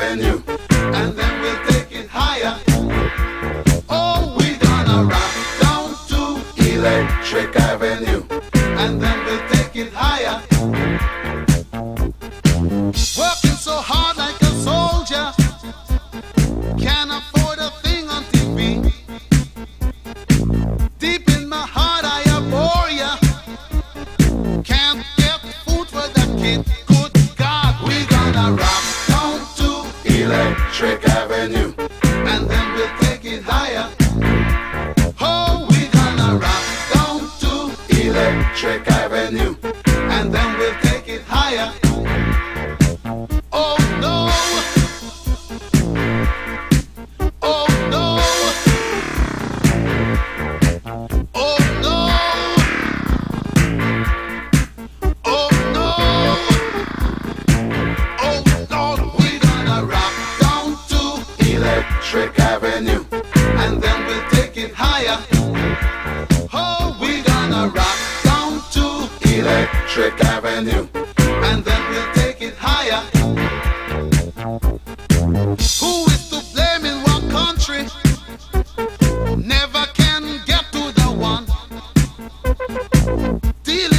Avenue. And then we'll take it higher. Oh, we gonna rock down to Electric Avenue. Electric Avenue. and then we'll take it higher. Oh, we gonna rock down to Electric Avenue. and then Electric Avenue. and then we'll take it higher. Oh, we gonna rock down to Electric Avenue. and then we'll take it higher. Who is to blame in one country? Never can get to the one. Dealing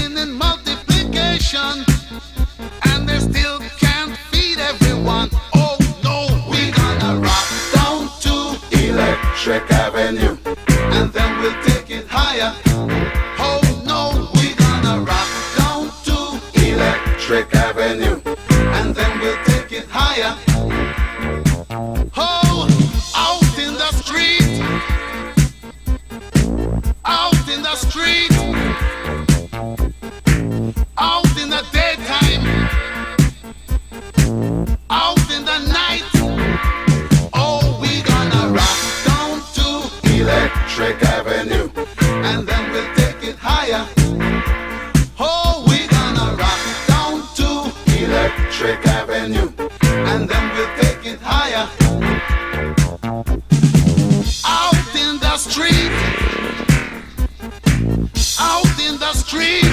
Electric Avenue. and then we'll take it higher. Oh no, we're gonna rock down to Electric Electric Avenue. and then we'll take it higher. Oh, we gonna rock down to Electric Avenue. and then we'll take it higher. Out in the street, out in the street,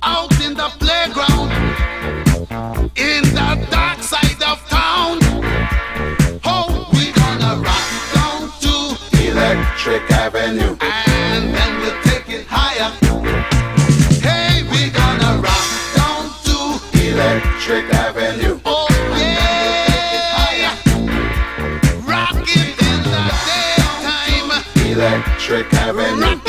out in the playground, Electric Avenue. oh yeah, rock it in the daytime, Electric Avenue. rock it in the night, take it higher, Electric Avenue. rock